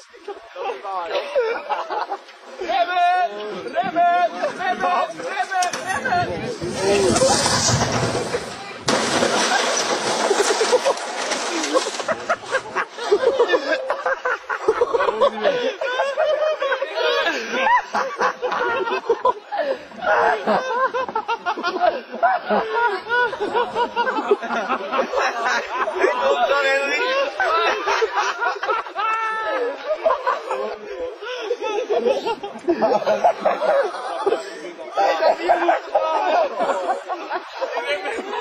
Ribbon! Ribbon! Ribbon! Ribbon! Ribbon! Don Henry! 哈哈哈哈哈！哈哈哈哈哈！哈哈！哈哈哈哈